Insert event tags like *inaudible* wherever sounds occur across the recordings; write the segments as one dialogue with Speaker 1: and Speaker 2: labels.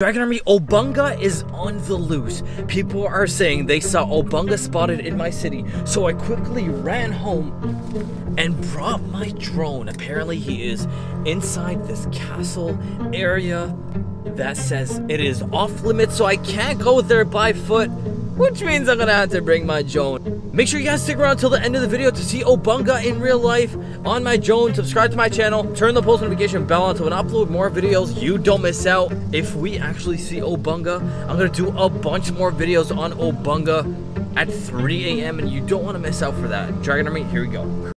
Speaker 1: Dragon Army Obunga is on the loose. People are saying they saw Obunga spotted in my city, so I quickly ran home and brought my drone. Apparently, he is inside this castle area that says it is off limits, so I can't go there by foot which means I'm gonna have to bring my drone. Make sure you guys stick around till the end of the video to see Obunga in real life on my drone. Subscribe to my channel, turn the post notification bell on so when I upload more videos, you don't miss out. If we actually see Obunga, I'm gonna do a bunch more videos on Obunga at 3 a.m. and you don't want to miss out for that. Dragon Army, here we go.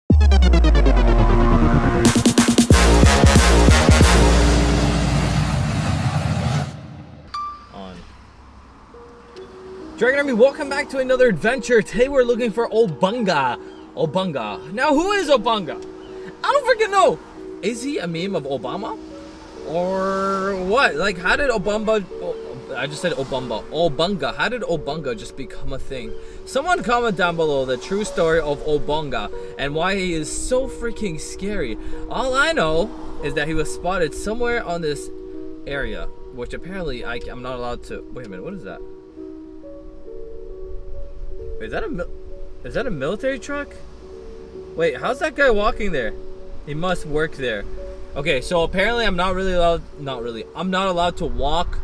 Speaker 1: Dragon Army, welcome back to another adventure. Today we're looking for Obunga. Obunga. Now, who is Obunga? I don't freaking know. Is he a meme of Obama? Or what? Like, how did Obama... I just said Obamba. Obunga. How did Obunga just become a thing? Someone comment down below the true story of Obunga and why he is so freaking scary. All I know is that he was spotted somewhere on this area, which apparently I, I'm not allowed to... Wait a minute, what is that? Is that a is that a military truck? Wait, how's that guy walking there? He must work there. Okay, so apparently I'm not really allowed. Not really. I'm not allowed to walk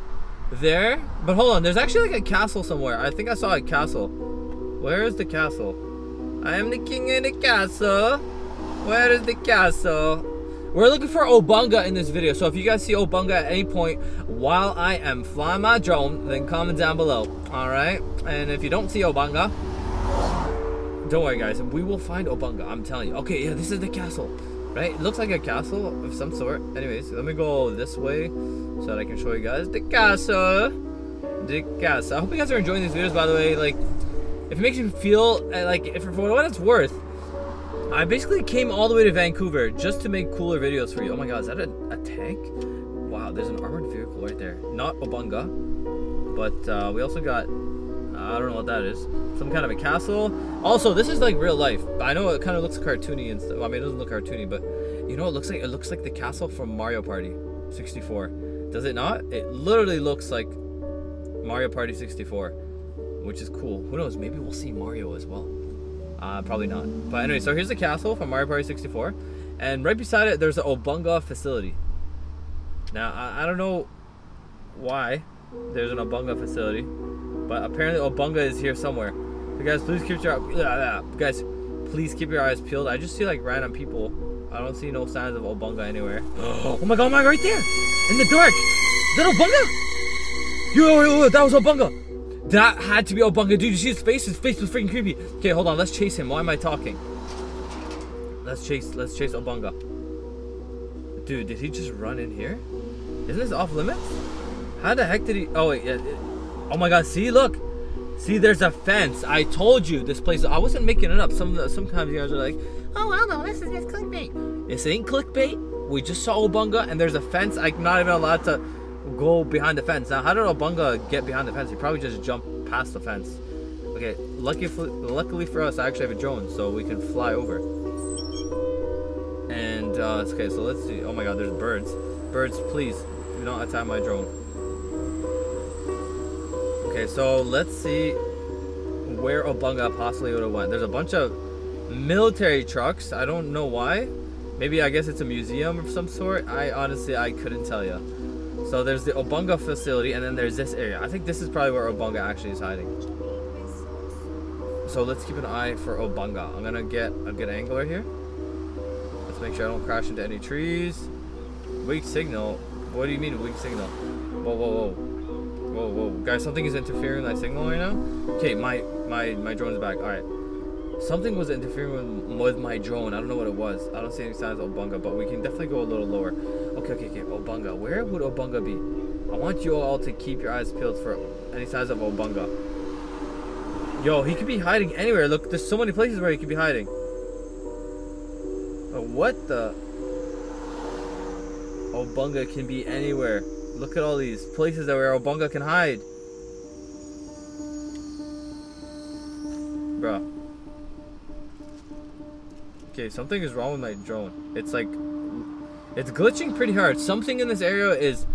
Speaker 1: there. But hold on, there's actually like a castle somewhere. I think I saw a castle. Where is the castle? I am the king of the castle. Where is the castle? We're looking for Obunga in this video, so if you guys see Obunga at any point while I am flying my drone, then comment down below, alright? And if you don't see Obunga, don't worry guys, we will find Obunga, I'm telling you. Okay, yeah, this is the castle, right? It looks like a castle of some sort. Anyways, let me go this way so that I can show you guys the castle. The castle. I hope you guys are enjoying these videos, by the way. Like, if it makes you feel, uh, like, if for what it's worth, I basically came all the way to Vancouver just to make cooler videos for you. Oh my god, is that a, a tank? Wow, there's an armored vehicle right there. Not Obunga, but uh, we also got, I don't know what that is. Some kind of a castle. Also, this is like real life. I know it kind of looks cartoony and stuff. I mean, it doesn't look cartoony, but you know, it looks like it looks like the castle from Mario Party 64. Does it not? It literally looks like Mario Party 64, which is cool. Who knows? Maybe we'll see Mario as well. Uh, probably not. But anyway, so here's the castle from Mario Party 64. And right beside it, there's an Obunga facility. Now, I, I don't know why there's an Obunga facility. But apparently Obunga is here somewhere. So guys, please keep your guys, please keep your eyes peeled. I just see like random people. I don't see no signs of Obunga anywhere. *gasps* oh my god, my right there! In the dark! Is that Obunga? Yo, yo, yo, that was Obunga! That had to be Obunga. Dude, you see his face? His face was freaking creepy. Okay, hold on. Let's chase him. Why am I talking? Let's chase, let's chase Obunga. Dude, did he just run in here? Isn't this off limits? How the heck did he? Oh, wait. Yeah, oh my god. See, look. See, there's a fence. I told you this place. I wasn't making it up. Some sometimes you guys are like, oh, I know. This is just clickbait. This ain't clickbait. We just saw Obunga, and there's a fence. I'm not even allowed to go behind the fence. Now, how did Obunga get behind the fence? He probably just jumped past the fence. Okay, lucky, luckily for us, I actually have a drone, so we can fly over. And, uh, okay, so let's see. Oh my god, there's birds. Birds, please, do not attack my drone. Okay, so let's see where Obunga possibly would have went. There's a bunch of military trucks. I don't know why. Maybe I guess it's a museum of some sort. I honestly, I couldn't tell you. So there's the Obunga facility, and then there's this area. I think this is probably where Obunga actually is hiding. So let's keep an eye for Obunga. I'm gonna get a good angler here. Let's make sure I don't crash into any trees. Weak signal. What do you mean weak signal? Whoa, whoa, whoa. Whoa, whoa. Guys, something is interfering with my signal right now. Okay, my, my, my drone's back. Alright. Something was interfering with, with my drone. I don't know what it was. I don't see any signs of Obunga, but we can definitely go a little lower. Okay, okay, okay. Obunga. Where would Obunga be? I want you all to keep your eyes peeled for any signs of Obunga. Yo, he could be hiding anywhere. Look, there's so many places where he could be hiding. Oh, what the? Obunga can be anywhere. Look at all these places that where Obunga can hide. Bro. Okay, something is wrong with my drone. It's like, it's glitching pretty hard. Something in this area is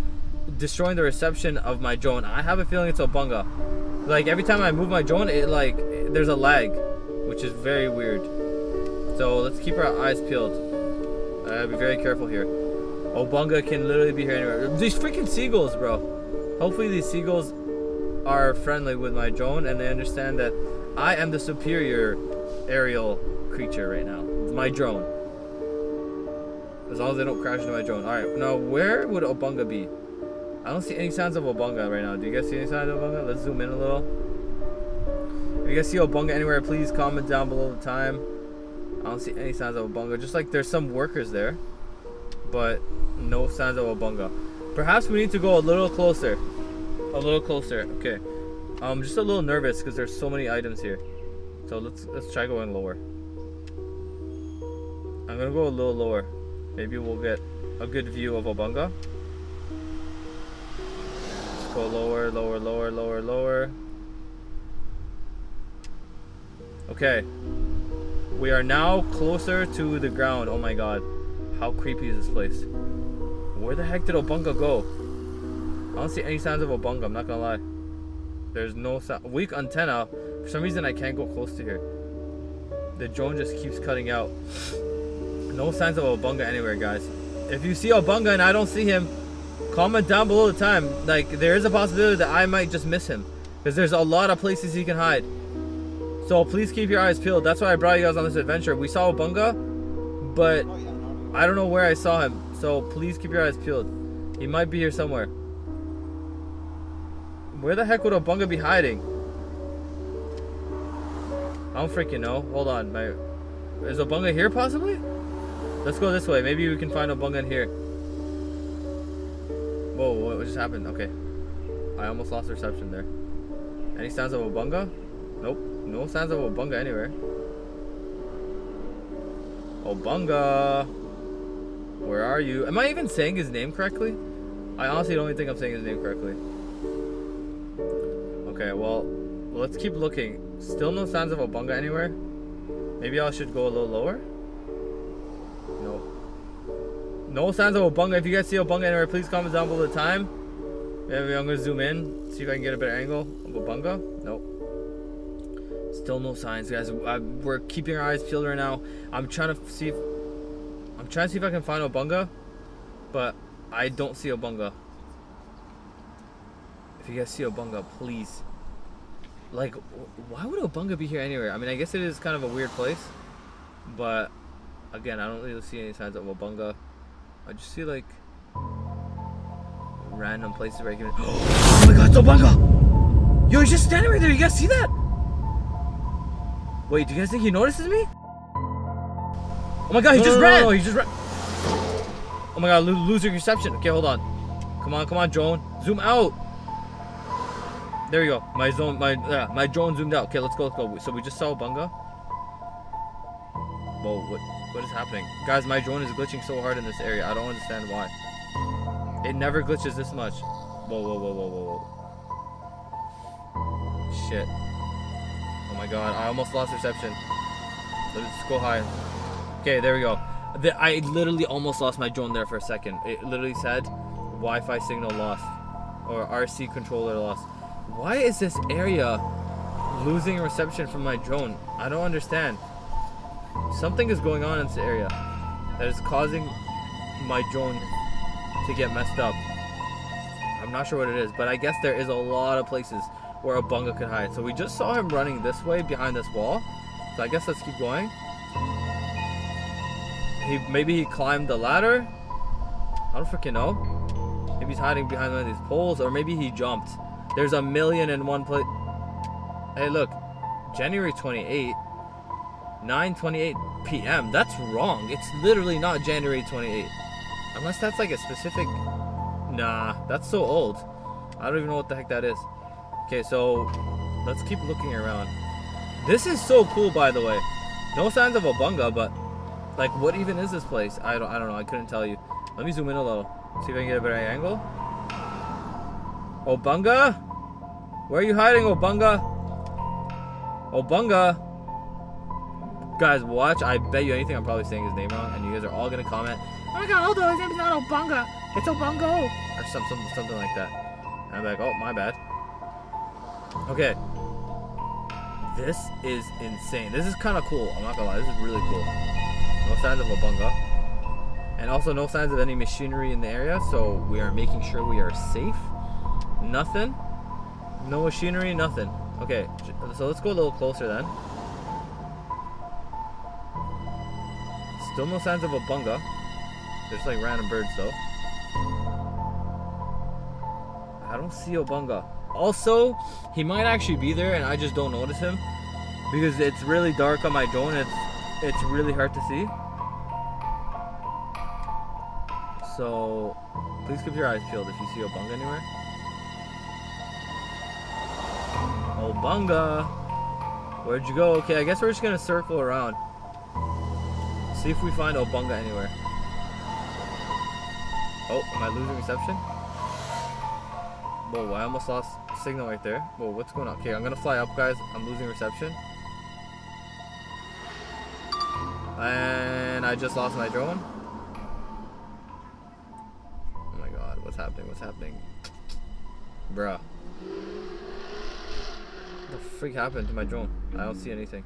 Speaker 1: destroying the reception of my drone. I have a feeling it's Obunga. Like every time I move my drone, it like there's a lag, which is very weird. So let's keep our eyes peeled. I gotta be very careful here. Oh, Obunga can literally be here anywhere. These freaking seagulls, bro. Hopefully these seagulls are friendly with my drone and they understand that I am the superior aerial creature right now. My drone. As long as they don't crash into my drone. Alright, now where would Obunga be? I don't see any signs of Obunga right now. Do you guys see any signs of Obunga? Let's zoom in a little. If you guys see Obunga anywhere, please comment down below the time. I don't see any signs of Obunga. Just like there's some workers there. But no signs of Obunga. Perhaps we need to go a little closer. A little closer. Okay. I'm just a little nervous because there's so many items here. So let's let's try going lower. I'm gonna go a little lower. Maybe we'll get a good view of Obunga. Let's go lower, lower, lower, lower, lower. Okay. We are now closer to the ground. Oh my god. How creepy is this place? Where the heck did Obunga go? I don't see any signs of Obunga, I'm not gonna lie. There's no sound. Weak antenna. For some reason, I can't go close to here. The drone just keeps cutting out. No signs of Obunga anywhere, guys. If you see Obunga and I don't see him, comment down below the time. Like, there is a possibility that I might just miss him. Because there's a lot of places he can hide. So please keep your eyes peeled. That's why I brought you guys on this adventure. We saw Obunga, but I don't know where I saw him. So please keep your eyes peeled. He might be here somewhere. Where the heck would Obunga be hiding? I don't freaking know. Hold on. My, is Obunga here possibly? Let's go this way. Maybe we can find Obunga in here. Whoa, what just happened? Okay. I almost lost reception there. Any signs of Obunga? Nope. No signs of Obunga anywhere. Obunga! Where are you? Am I even saying his name correctly? I honestly don't even think I'm saying his name correctly. Okay, well, let's keep looking. Still no signs of Obunga anywhere? Maybe I should go a little lower? No signs of Obunga. If you guys see Obunga anywhere, please comment down below the time. Maybe I'm gonna zoom in, see if I can get a better angle of Obunga. Nope. Still no signs, guys. I, we're keeping our eyes peeled right now. I'm trying to see if I'm trying to see if I can find Obunga, but I don't see Obunga. If you guys see Obunga, please like, why would Obunga be here anywhere? I mean, I guess it is kind of a weird place, but again, I don't really see any signs of Obunga. I just see like random places where I can. *gasps* Oh my God, it's Obunga! Yo, he's just standing right there. You guys see that? Wait, do you guys think he notices me? Oh my God, he no, just no, ran! No, he just ran. Oh my God, lo losing reception. Okay, hold on. Come on, come on, drone. Zoom out. There you go. My zone, my yeah, my drone zoomed out. Okay, let's go, let's go. So we just saw Bunga. Whoa, what what is happening? Guys, my drone is glitching so hard in this area. I don't understand why. It never glitches this much. Whoa, whoa, whoa, whoa, whoa, whoa. Shit. Oh my god, I almost lost reception. Let's go high. Okay, there we go. The, I literally almost lost my drone there for a second. It literally said Wi-Fi signal lost or RC controller lost. Why is this area losing reception from my drone? I don't understand. Something is going on in this area that is causing my drone to get messed up. I'm not sure what it is, but I guess there is a lot of places where Obunga could hide. So we just saw him running this way behind this wall. So I guess let's keep going. He maybe he climbed the ladder. I don't freaking know. Maybe he's hiding behind one of these poles, or maybe he jumped. There's a million and one place. Hey, look. January 28, 9:28 p.m. That's wrong. It's literally not January 28. Unless that's like a specific. Nah, that's so old. I don't even know what the heck that is. Okay, so let's keep looking around. This is so cool, by the way. No signs of Obunga, but like, what even is this place? I don't, I don't know. I couldn't tell you. Let me zoom in a little. See if I can get a better angle. Obunga? Where are you hiding, Obunga? Obunga? Guys, watch. I bet you anything I'm probably saying his name wrong, and you guys are all gonna comment, Oh my god, Aldo, his name is not Obunga. It's Obungo. or some, something, something like that. And I'm like, oh, my bad. Okay. This is insane. This is kind of cool. I'm not gonna lie. This is really cool. No signs of a. And also no signs of any machinery in the area. So we are making sure we are safe. Nothing. No machinery, nothing. Okay, so let's go a little closer then. Still no signs of Obunga. There's like random birds though. I don't see Obunga. Also, he might actually be there and I just don't notice him. Because it's really dark on my drone. It's it's really hard to see. So please keep your eyes peeled if you see Obunga anywhere. Oh, Obunga! Where'd you go? Okay, I guess we're just gonna circle around. See if we find Obunga anywhere. Oh, am I losing reception? Whoa, I almost lost signal right there. Whoa, what's going on? Okay, I'm gonna fly up, guys. I'm losing reception. And I just lost my drone. Oh my god, what's happening? What's happening? Bruh. What the freak happened to my drone? I don't see anything.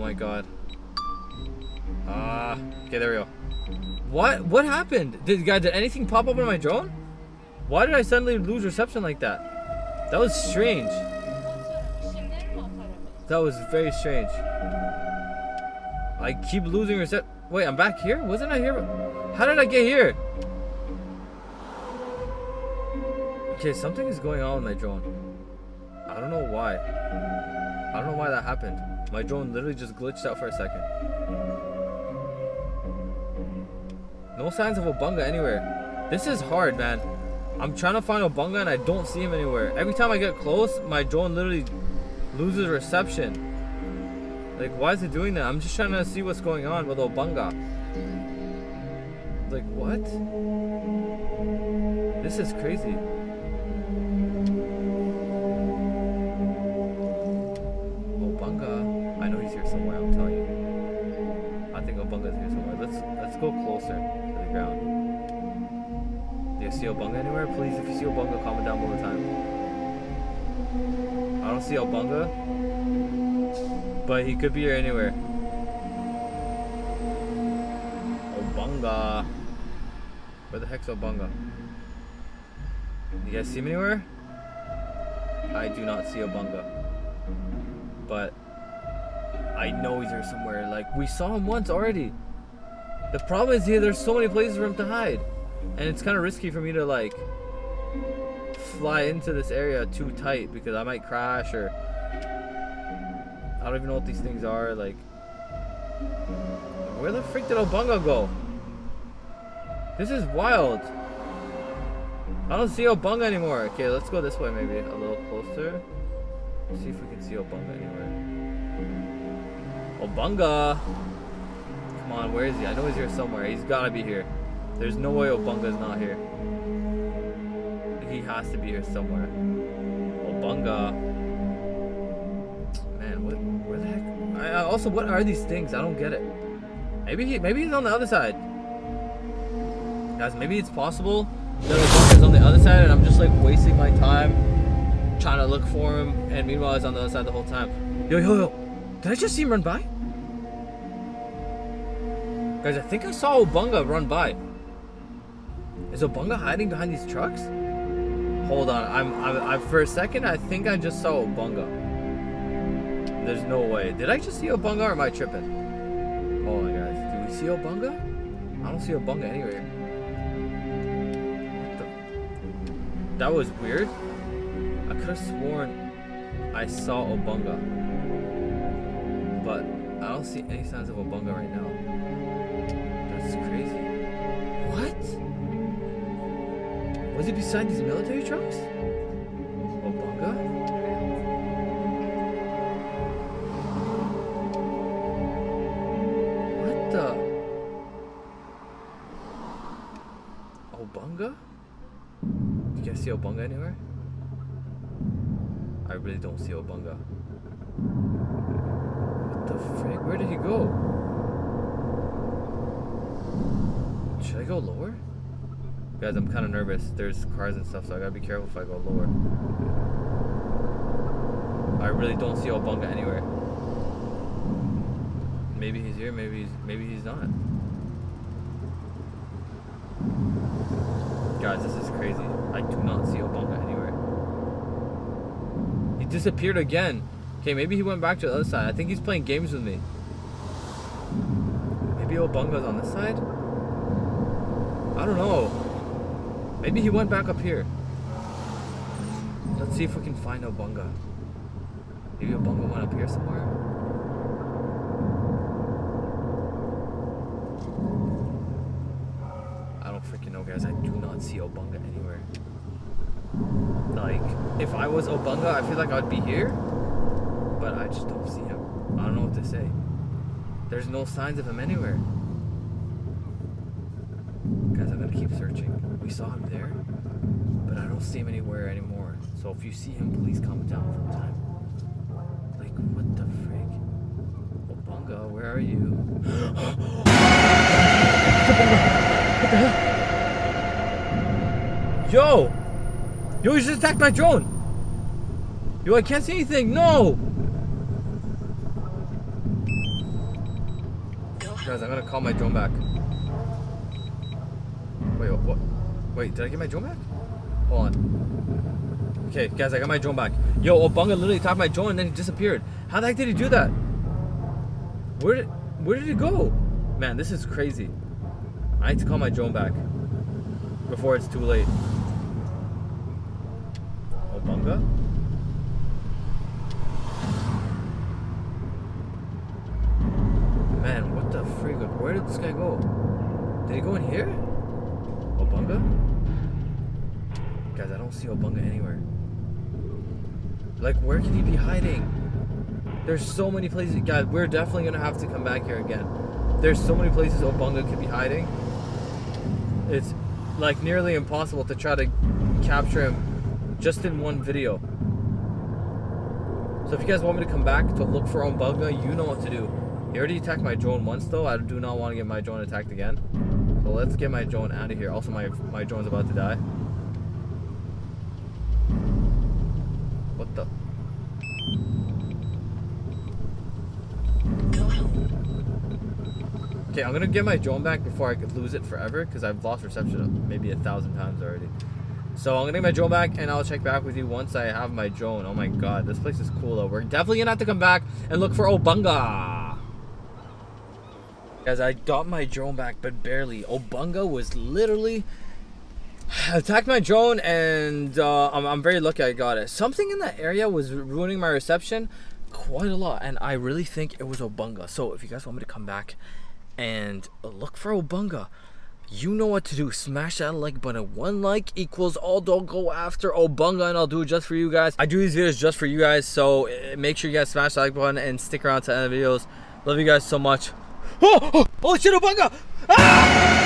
Speaker 1: My god. Ah, uh, okay, there we go. What? What happened? Did guy did anything pop up on my drone? Why did I suddenly lose reception like that? That was strange. That was very strange. I keep losing reception. Wait, I'm back here? Wasn't I here? How did I get here? Okay, something is going on with my drone. I don't know why. I don't know why that happened. My drone literally just glitched out for a second. No signs of Obunga anywhere. This is hard, man. I'm trying to find Obunga and I don't see him anywhere. Every time I get close, my drone literally loses reception. Like, why is it doing that? I'm just trying to see what's going on with Obunga. Like, what? This is crazy. See Obunga anywhere? Please, if you see Obunga, comment down below the time. I don't see Obunga, but he could be here anywhere. Obunga. Where the heck's Obunga? You guys see him anywhere? I do not see Obunga. But I know he's here somewhere. Like, we saw him once already. The problem is here, there's so many places for him to hide. And it's kind of risky for me to like fly into this area too tight because I might crash or I don't even know what these things are. Like, where the freak did Obunga go? This is wild. I don't see Obunga anymore. Okay, let's go this way maybe a little closer. Let's see if we can see Obunga anywhere. Obunga! Come on, where is he? I know he's here somewhere. He's gotta be here. There's no way Obunga's not here. He has to be here somewhere. Obunga. Man, what? Where the heck? I, also, what are these things? I don't get it. Maybe he, maybe he's on the other side. Guys, maybe it's possible that Obunga's on the other side, and I'm just like wasting my time trying to look for him, and meanwhile he's on the other side the whole time. Yo, yo, yo! Did I just see him run by? Guys, I think I saw Obunga run by. Is Obunga hiding behind these trucks? Hold on, I'm, I'm, I'm, for a second, I think I just saw Obunga. There's no way. Did I just see Obunga or am I tripping? Hold on, guys. Do we see Obunga? I don't see Obunga anywhere. That was weird. I could have sworn I saw Obunga. But I don't see any signs of Obunga right now. That's crazy. What? Was he beside these military trucks? Oh, Obunga? What the? Oh, Obunga? Do you guys see Obunga anywhere? I really don't see Obunga. What the frick? Where did he go? Should I go lower? Guys, I'm kind of nervous. There's cars and stuff, so I gotta be careful if I go lower. I really don't see Obunga anywhere. Maybe he's here, maybe he's maybe he's not. Guys, this is crazy. I do not see Obunga anywhere. He disappeared again. Okay, maybe he went back to the other side. I think he's playing games with me. Maybe Obunga's on this side? I don't know. Maybe he went back up here. Let's see if we can find Obunga. Maybe Obunga went up here somewhere? I don't freaking know, guys, I do not see Obunga anywhere. Like, if I was Obunga, I feel like I'd be here, but I just don't see him. I don't know what to say. There's no signs of him anywhere. Guys, I'm gonna keep searching. We saw him there, but I don't see him anywhere anymore. So if you see him, please comment down from time. Like, what the frick? Obunga, where are you? what the hell? Yo! Yo, you just attacked my drone! Yo, I can't see anything! No! Guys, I'm gonna call my drone back. Wait, what? Wait, did I get my drone back? Hold on. Okay, guys, I got my drone back. Yo, Obunga literally tapped my drone and then he disappeared. How the heck did he do that? Where did, where did he go? Man, this is crazy. I need to call my drone back before it's too late. Obunga? Man, what the freak? Where did this guy go? Did he go in here? Guys, I don't see Obunga anywhere. Like, where could he be hiding? There's so many places. Guys, we're definitely going to have to come back here again. There's so many places Obunga could be hiding. It's like nearly impossible to try to capture him just in one video. So if you guys want me to come back to look for Obunga, you know what to do. He already attacked my drone once though. I do not want to get my drone attacked again. So let's get my drone out of here. Also, my, my drone's about to die. What the? Okay, I'm gonna get my drone back before I could lose it forever because I've lost reception maybe a thousand times already. So I'm gonna get my drone back and I'll check back with you once I have my drone. Oh my god, this place is cool though. We're definitely gonna have to come back and look for Obunga. Guys, I got my drone back, but barely. Obunga was literally *sighs* attacked my drone and uh, I'm, I'm very lucky I got it. Something in that area was ruining my reception quite a lot and I really think it was Obunga. So if you guys want me to come back and look for Obunga, you know what to do. Smash that like button. One like equals all. Don't go after Obunga, and I'll do it just for you guys. I do these videos just for you guys, so eh, make sure you guys smash that like button and stick around to end the videos. Love you guys so much. Oh, oh, oh shit, Obunga! Ah!